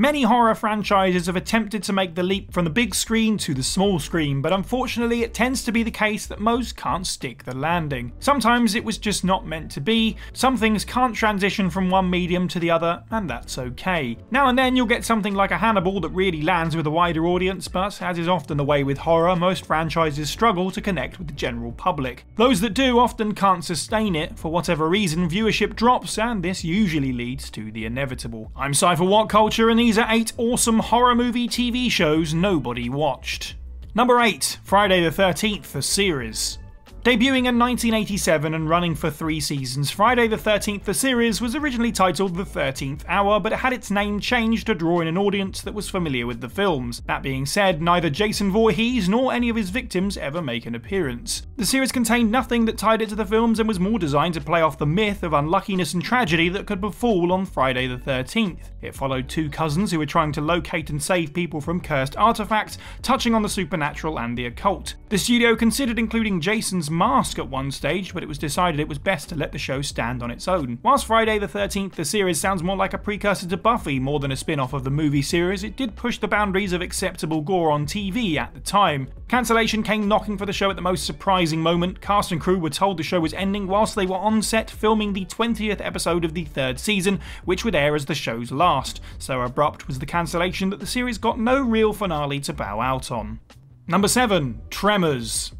Many horror franchises have attempted to make the leap from the big screen to the small screen, but unfortunately it tends to be the case that most can't stick the landing. Sometimes it was just not meant to be, some things can't transition from one medium to the other, and that's okay. Now and then you'll get something like a Hannibal that really lands with a wider audience, but as is often the way with horror, most franchises struggle to connect with the general public. Those that do often can't sustain it, for whatever reason, viewership drops, and this usually leads to the inevitable. I'm Cypher WhatCulture, and these are 8 awesome horror movie TV shows nobody watched. Number 8, Friday the 13th, the series. Debuting in 1987 and running for three seasons, Friday the 13th, the series was originally titled The 13th Hour, but it had its name changed to draw in an audience that was familiar with the films. That being said, neither Jason Voorhees nor any of his victims ever make an appearance. The series contained nothing that tied it to the films and was more designed to play off the myth of unluckiness and tragedy that could befall on Friday the 13th. It followed two cousins who were trying to locate and save people from cursed artifacts, touching on the supernatural and the occult. The studio considered including Jason's mask at one stage, but it was decided it was best to let the show stand on its own. Whilst Friday the 13th, the series sounds more like a precursor to Buffy more than a spin off of the movie series, it did push the boundaries of acceptable gore on TV at the time. Cancellation came knocking for the show at the most surprising moment. Cast and crew were told the show was ending whilst they were on set filming the 20th episode of the third season, which would air as the show's last. So abrupt was the cancellation that the series got no real finale to bow out on. Number 7 Tremors.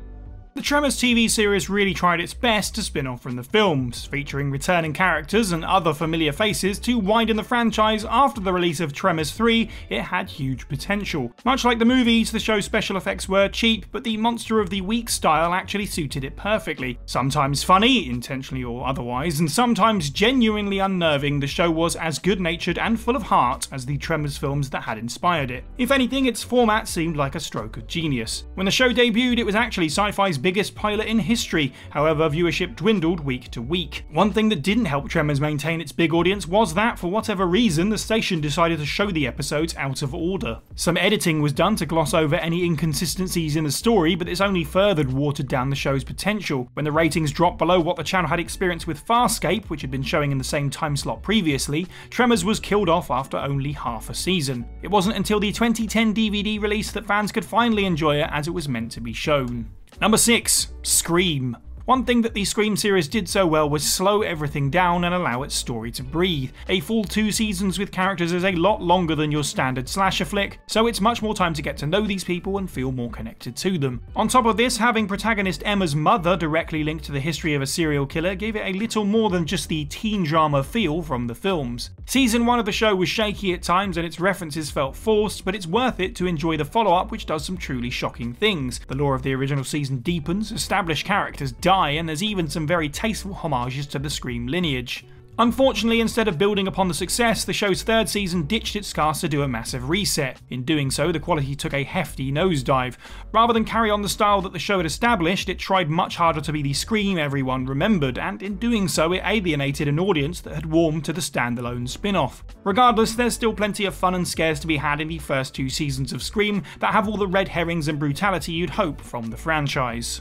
The Tremors TV series really tried its best to spin off from the films, featuring returning characters and other familiar faces to widen the franchise after the release of Tremors 3, it had huge potential. Much like the movies, the show's special effects were cheap, but the Monster of the Week style actually suited it perfectly. Sometimes funny, intentionally or otherwise, and sometimes genuinely unnerving, the show was as good natured and full of heart as the Tremors films that had inspired it. If anything, its format seemed like a stroke of genius. When the show debuted, it was actually sci fi's biggest pilot in history, however, viewership dwindled week to week. One thing that didn't help Tremors maintain its big audience was that, for whatever reason, the station decided to show the episodes out of order. Some editing was done to gloss over any inconsistencies in the story, but this only furthered watered down the show's potential. When the ratings dropped below what the channel had experienced with Farscape, which had been showing in the same time slot previously, Tremors was killed off after only half a season. It wasn't until the 2010 DVD release that fans could finally enjoy it as it was meant to be shown. Number 6. Scream. One thing that the Scream series did so well was slow everything down and allow its story to breathe. A full two seasons with characters is a lot longer than your standard slasher flick, so it's much more time to get to know these people and feel more connected to them. On top of this, having protagonist Emma's mother directly linked to the history of a serial killer gave it a little more than just the teen drama feel from the films. Season 1 of the show was shaky at times and its references felt forced, but it's worth it to enjoy the follow up, which does some truly shocking things. The lore of the original season deepens, established characters die, and there's even some very tasteful homages to the Scream lineage. Unfortunately, instead of building upon the success, the show's third season ditched its cast to do a massive reset. In doing so, the quality took a hefty nosedive. Rather than carry on the style that the show had established, it tried much harder to be the Scream everyone remembered, and in doing so, it alienated an audience that had warmed to the standalone spin off. Regardless, there's still plenty of fun and scares to be had in the first two seasons of Scream that have all the red herrings and brutality you'd hope from the franchise.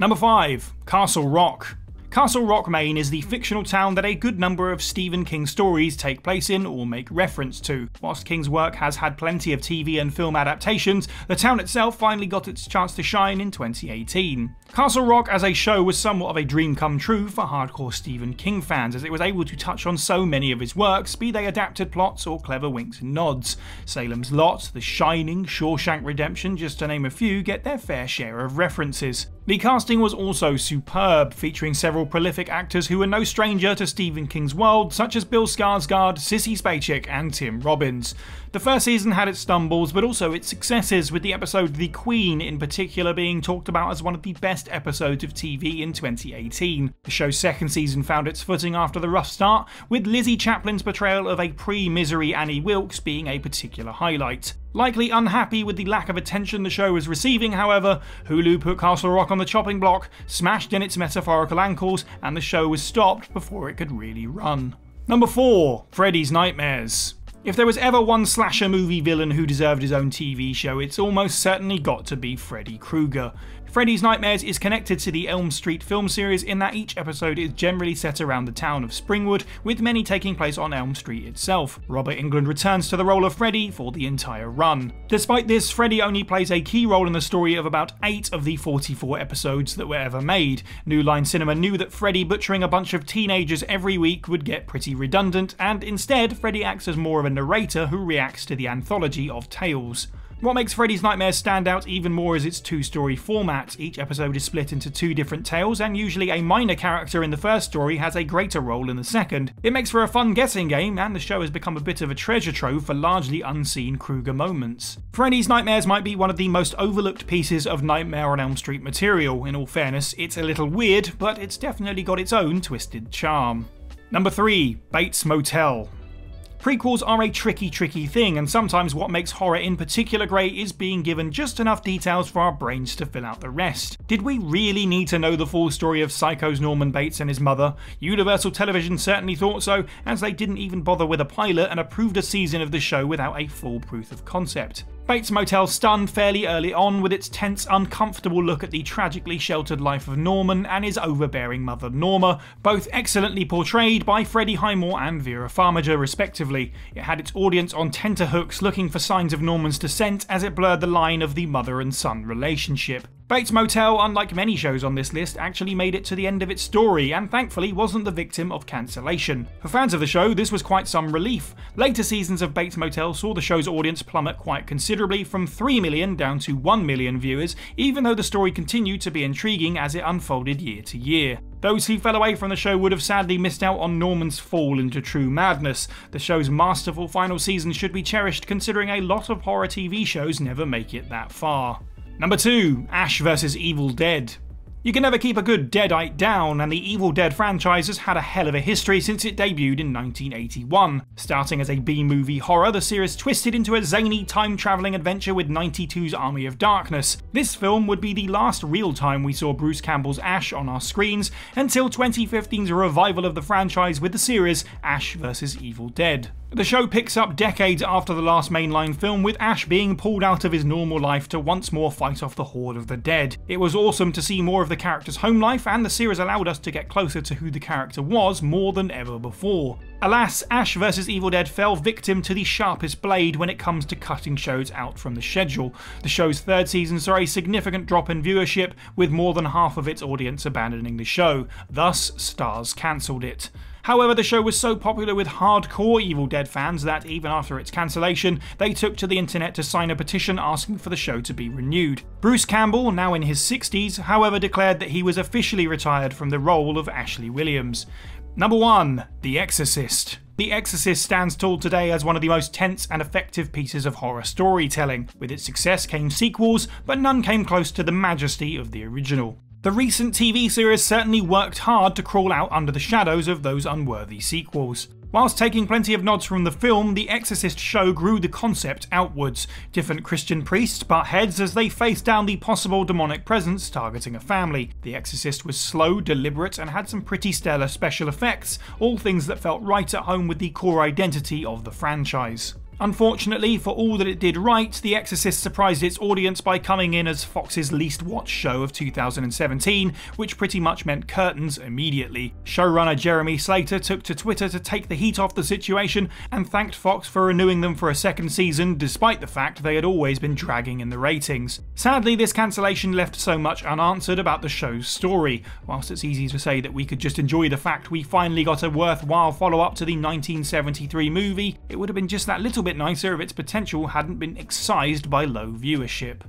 Number 5 Castle Rock. Castle Rock, Maine is the fictional town that a good number of Stephen King stories take place in or make reference to. Whilst King's work has had plenty of TV and film adaptations, the town itself finally got its chance to shine in 2018. Castle Rock as a show was somewhat of a dream come true for hardcore Stephen King fans, as it was able to touch on so many of his works, be they adapted plots or clever winks and nods. Salem's Lot, The Shining, Shawshank Redemption, just to name a few, get their fair share of references. The casting was also superb, featuring several prolific actors who were no stranger to Stephen King's world, such as Bill Skarsgård, Sissy Spacek, and Tim Robbins. The first season had its stumbles, but also its successes, with the episode The Queen in particular being talked about as one of the best episodes of TV in 2018. The show's second season found its footing after the rough start, with Lizzy Caplan's portrayal of a pre misery Annie Wilkes being a particular highlight. Likely unhappy with the lack of attention the show was receiving, however, Hulu put Castle Rock on the chopping block, smashed in its metaphorical ankles, and the show was stopped before it could really run. Number 4 Freddy's Nightmares. If there was ever one slasher movie villain who deserved his own TV show, it's almost certainly got to be Freddy Krueger. Freddy's Nightmares is connected to the Elm Street film series in that each episode is generally set around the town of Springwood, with many taking place on Elm Street itself. Robert Englund returns to the role of Freddy for the entire run. Despite this, Freddy only plays a key role in the story of about 8 of the 44 episodes that were ever made. New Line Cinema knew that Freddy butchering a bunch of teenagers every week would get pretty redundant, and instead, Freddy acts as more of a narrator who reacts to the anthology of tales. What makes Freddy's Nightmares stand out even more is its two story format. Each episode is split into two different tales, and usually a minor character in the first story has a greater role in the second. It makes for a fun guessing game, and the show has become a bit of a treasure trove for largely unseen Krueger moments. Freddy's Nightmares might be one of the most overlooked pieces of Nightmare on Elm Street material. In all fairness, it's a little weird, but it's definitely got its own twisted charm. Number 3 Bates Motel. Prequels are a tricky, tricky thing, and sometimes what makes horror in particular great is being given just enough details for our brains to fill out the rest. Did we really need to know the full story of Psycho's Norman Bates and his mother? Universal Television certainly thought so, as they didn't even bother with a pilot and approved a season of the show without a full proof of concept. Bates Motel stunned fairly early on with its tense, uncomfortable look at the tragically sheltered life of Norman and his overbearing mother Norma, both excellently portrayed by Freddie Highmore and Vera Farmiga, respectively. It had its audience on tenterhooks looking for signs of Norman's descent as it blurred the line of the mother and son relationship. Bates Motel, unlike many shows on this list, actually made it to the end of its story and thankfully wasn't the victim of cancellation. For fans of the show, this was quite some relief. Later seasons of Bates Motel saw the show's audience plummet quite considerably from 3 million down to 1 million viewers, even though the story continued to be intriguing as it unfolded year to year. Those who fell away from the show would have sadly missed out on Norman's fall into true madness. The show's masterful final season should be cherished considering a lot of horror TV shows never make it that far. Number 2 Ash vs. Evil Dead. You can never keep a good Deadite down, and the Evil Dead franchise has had a hell of a history since it debuted in 1981. Starting as a B movie horror, the series twisted into a zany time travelling adventure with 92's Army of Darkness. This film would be the last real time we saw Bruce Campbell's Ash on our screens until 2015's revival of the franchise with the series Ash vs. Evil Dead. The show picks up decades after the last mainline film, with Ash being pulled out of his normal life to once more fight off the Horde of the Dead. It was awesome to see more of the character's home life, and the series allowed us to get closer to who the character was more than ever before. Alas, Ash vs. Evil Dead fell victim to the sharpest blade when it comes to cutting shows out from the schedule. The show's third season saw a significant drop in viewership, with more than half of its audience abandoning the show. Thus, Starz cancelled it. However, the show was so popular with hardcore Evil Dead fans that even after its cancellation, they took to the internet to sign a petition asking for the show to be renewed. Bruce Campbell, now in his 60s, however, declared that he was officially retired from the role of Ashley Williams. Number 1 The Exorcist. The Exorcist stands tall today as one of the most tense and effective pieces of horror storytelling. With its success came sequels, but none came close to the majesty of the original. The recent TV series certainly worked hard to crawl out under the shadows of those unworthy sequels. Whilst taking plenty of nods from the film, The Exorcist show grew the concept outwards. Different Christian priests butt heads as they faced down the possible demonic presence targeting a family. The Exorcist was slow, deliberate, and had some pretty stellar special effects, all things that felt right at home with the core identity of the franchise. Unfortunately, for all that it did right, The Exorcist surprised its audience by coming in as Fox's least watched show of 2017, which pretty much meant curtains immediately. Showrunner Jeremy Slater took to Twitter to take the heat off the situation and thanked Fox for renewing them for a second season, despite the fact they had always been dragging in the ratings. Sadly, this cancellation left so much unanswered about the show's story. Whilst it's easy to say that we could just enjoy the fact we finally got a worthwhile follow up to the 1973 movie, it would have been just that little bit nicer if its potential hadn't been excised by low viewership.